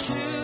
true.